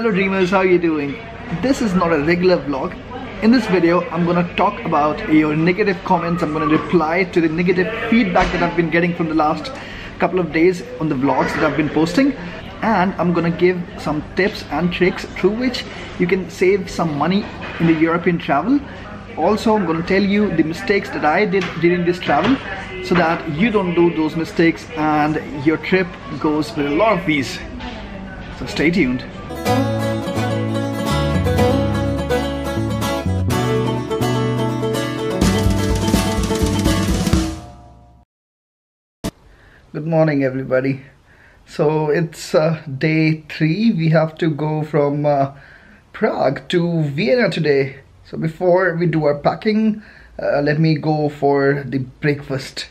Hello dreamers, how are you doing? This is not a regular vlog. In this video, I'm gonna talk about your negative comments. I'm gonna reply to the negative feedback that I've been getting from the last couple of days on the vlogs that I've been posting. And I'm gonna give some tips and tricks through which you can save some money in the European travel. Also, I'm gonna tell you the mistakes that I did during this travel so that you don't do those mistakes and your trip goes with a lot of ease. So stay tuned. Morning, everybody. So it's uh, day three. We have to go from uh, Prague to Vienna today. So before we do our packing, uh, let me go for the breakfast.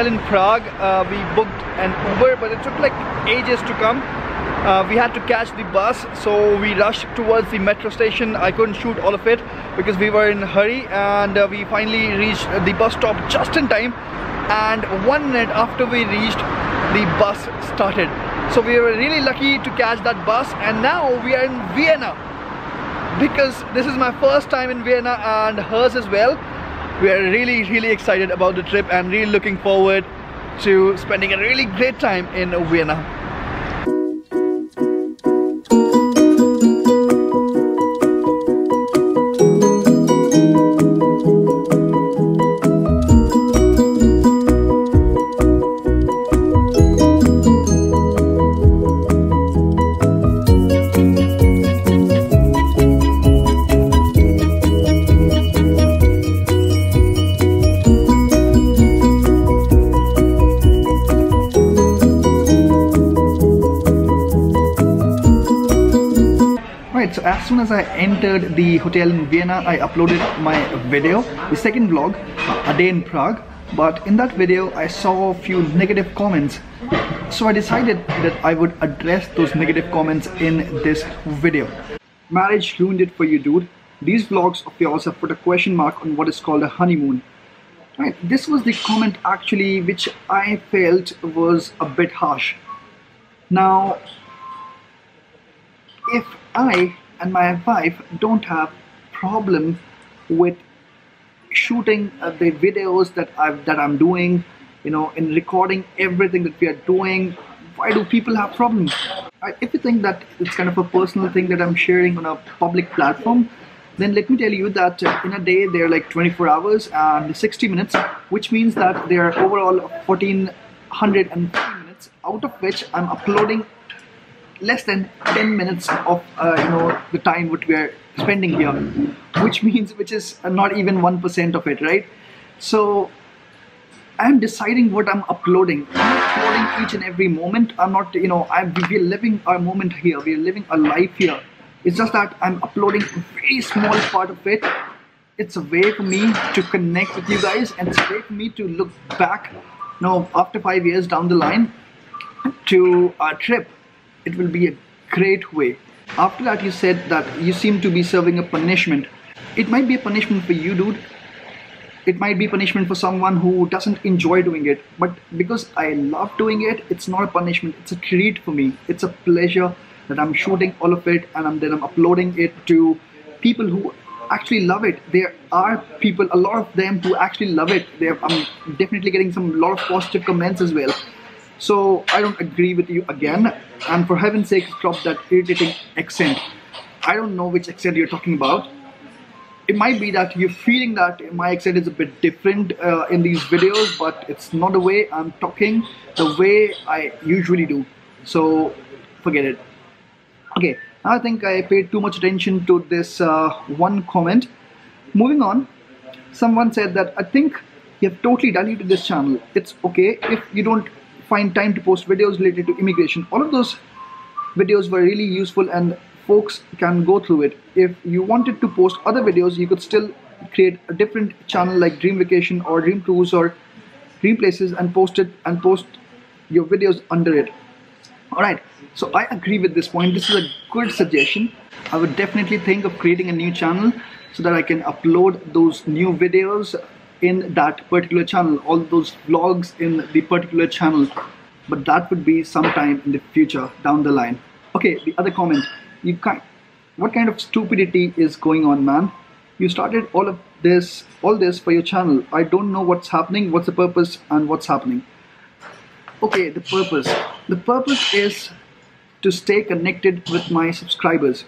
Hotel in Prague, uh, we booked an Uber, but it took like ages to come. Uh, we had to catch the bus, so we rushed towards the metro station. I couldn't shoot all of it because we were in a hurry, and uh, we finally reached the bus stop just in time. And one minute after we reached, the bus started. So we were really lucky to catch that bus, and now we are in Vienna because this is my first time in Vienna and hers as well we are really really excited about the trip and really looking forward to spending a really great time in Vienna. Right, so as soon as I entered the hotel in Vienna, I uploaded my video, the second vlog, a day in Prague. But in that video, I saw a few negative comments. So I decided that I would address those negative comments in this video. Marriage ruined it for you, dude. These vlogs of yours have put a question mark on what is called a honeymoon. Right, this was the comment actually which I felt was a bit harsh. Now, if I and my wife don't have problem with shooting uh, the videos that I've that I'm doing, you know, in recording everything that we are doing, why do people have problems? I, if you think that it's kind of a personal thing that I'm sharing on a public platform, then let me tell you that uh, in a day there are like 24 hours and 60 minutes, which means that there are overall 1450 minutes, out of which I'm uploading less than 10 minutes of uh, you know the time what we are spending here which means which is not even 1% of it right? So i'm deciding what i'm uploading. I'm uploading each and every moment. I'm not you know i'm we're living our moment here. We're living a life here. It's just that i'm uploading a very small part of it. It's a way for me to connect with you guys and it's a way for me to look back you know after five years down the line to our trip it will be a great way. After that, you said that you seem to be serving a punishment. It might be a punishment for you, dude. It might be punishment for someone who doesn't enjoy doing it. But because I love doing it, it's not a punishment. It's a treat for me. It's a pleasure that I'm shooting all of it and I'm, then I'm uploading it to people who actually love it. There are people, a lot of them who actually love it. They're, I'm definitely getting some lot of positive comments as well. So I don't agree with you again. And for heaven's sake, stop that irritating accent. I don't know which accent you're talking about. It might be that you're feeling that my accent is a bit different uh, in these videos, but it's not the way I'm talking, the way I usually do. So forget it. Okay, I think I paid too much attention to this uh, one comment. Moving on, someone said that I think you have totally diluted this channel it's okay if you don't find time to post videos related to immigration. All of those videos were really useful and folks can go through it. If you wanted to post other videos you could still create a different channel like dream vacation or dream cruise or dream places and post it and post your videos under it. All right so i agree with this point. This is a good suggestion. I would definitely think of creating a new channel so that i can upload those new videos in that particular channel all those vlogs in the particular channel. But that would be sometime in the future down the line. Okay the other comment. You kind what kind of stupidity is going on man? You started all of this all this for your channel. I don't know what's happening what's the purpose and what's happening. Okay the purpose. The purpose is to stay connected with my subscribers.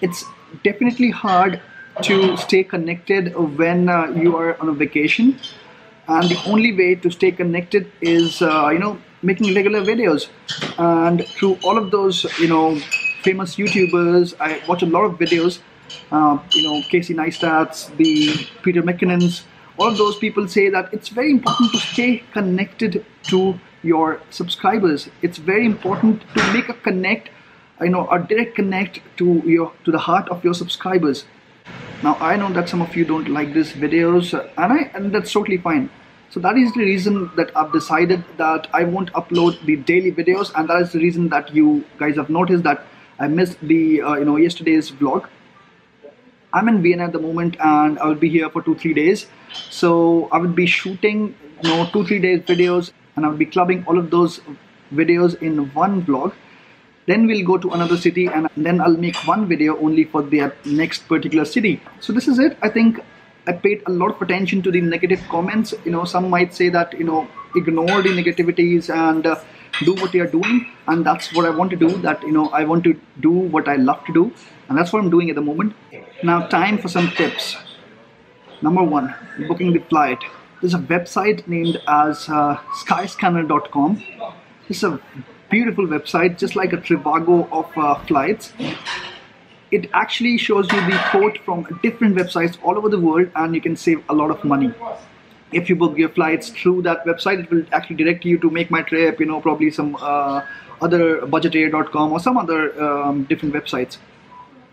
It's definitely hard to stay connected when uh, you are on a vacation. And the only way to stay connected is uh, you know making regular videos. And through all of those you know famous youtubers i watch a lot of videos uh, you know casey neistat's the peter mckinnons all of those people say that it's very important to stay connected to your subscribers. It's very important to make a connect you know a direct connect to your to the heart of your subscribers now I know that some of you don't like these videos and I and that's totally fine. So that is the reason that I've decided that I won't upload the daily videos and that is the reason that you guys have noticed that I missed the uh, you know yesterday's vlog. I'm in Vienna at the moment and I will be here for two three days. So I will be shooting you know two three days videos and I'll be clubbing all of those videos in one vlog then we'll go to another city and then I'll make one video only for the next particular city. So this is it. I think I paid a lot of attention to the negative comments. You know some might say that you know ignore the negativities and uh, do what you're doing. And that's what I want to do that you know I want to do what I love to do. And that's what I'm doing at the moment. Now time for some tips. Number one booking the flight. There's a website named as uh, skyscanner.com it's a beautiful website, just like a Trivago of uh, flights. It actually shows you the quote from different websites all over the world and you can save a lot of money. If you book your flights through that website, it will actually direct you to make my trip, you know, probably some uh, other budgetair.com or some other um, different websites.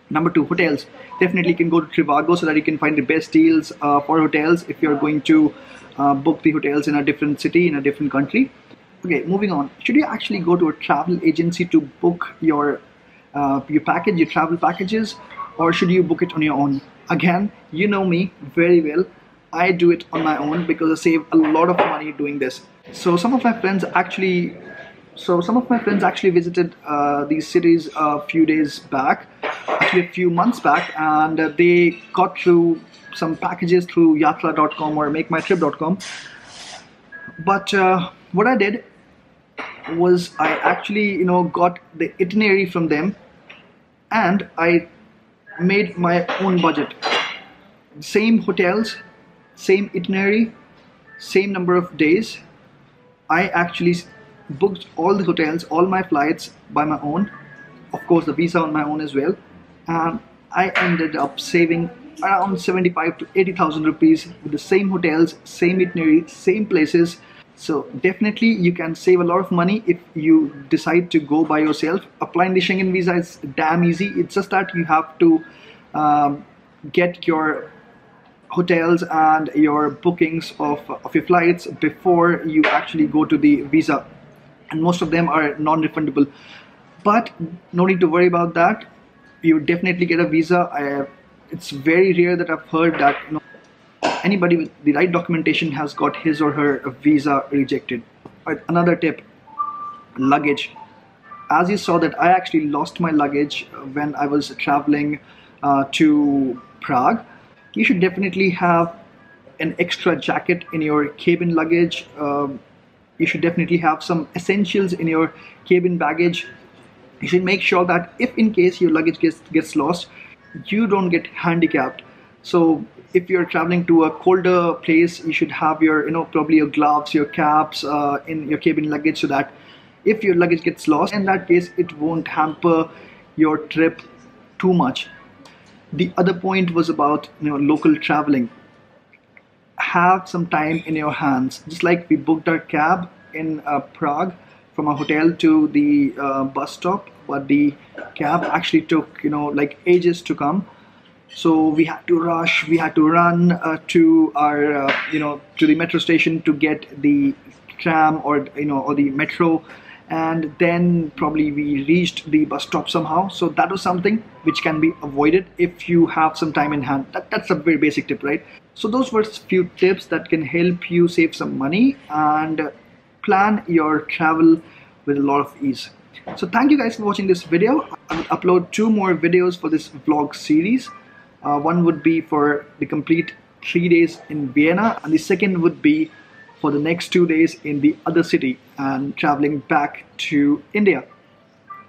Number two, hotels. Definitely you can go to Trivago so that you can find the best deals uh, for hotels if you're going to uh, book the hotels in a different city, in a different country. Okay, moving on. Should you actually go to a travel agency to book your uh, your package, your travel packages, or should you book it on your own? Again, you know me very well. I do it on my own because I save a lot of money doing this. So some of my friends actually, so some of my friends actually visited uh, these cities a few days back, actually a few months back, and uh, they got through some packages through Yatra.com or MakeMyTrip.com. But uh, what I did was I actually you know got the itinerary from them and I made my own budget. Same hotels same itinerary same number of days. I actually booked all the hotels all my flights by my own. Of course the visa on my own as well. And I ended up saving around 75 to 80,000 rupees with the same hotels same itinerary same places so definitely you can save a lot of money if you decide to go by yourself. Applying the Schengen visa is damn easy. It's just that you have to um, get your hotels and your bookings of, of your flights before you actually go to the visa. And most of them are non-refundable. But no need to worry about that. You definitely get a visa. I, it's very rare that I've heard that you know, anybody with the right documentation has got his or her visa rejected. Another tip, luggage. As you saw that I actually lost my luggage when I was traveling uh, to Prague. You should definitely have an extra jacket in your cabin luggage. Um, you should definitely have some essentials in your cabin baggage. You should make sure that if in case your luggage gets, gets lost, you don't get handicapped. So if you're traveling to a colder place, you should have your, you know, probably your gloves, your caps uh, in your cabin luggage so that if your luggage gets lost, in that case, it won't hamper your trip too much. The other point was about, you know, local traveling. have some time in your hands just like we booked our cab in uh, Prague from a hotel to the uh, bus stop but the cab actually took you know like ages to come. So we had to rush we had to run uh, to our uh, you know to the metro station to get the tram or you know or the metro. And then probably we reached the bus stop somehow. So that was something which can be avoided if you have some time in hand. That, that's a very basic tip right? So those were a few tips that can help you save some money and plan your travel with a lot of ease so thank you guys for watching this video i will upload two more videos for this vlog series uh, one would be for the complete three days in vienna and the second would be for the next two days in the other city and traveling back to India.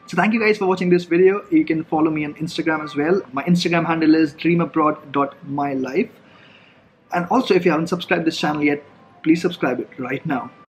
So thank you guys for watching this video. You can follow me on Instagram as well. My Instagram handle is dreamabroad.mylife. And also if you haven't subscribed this channel yet, please subscribe it right now.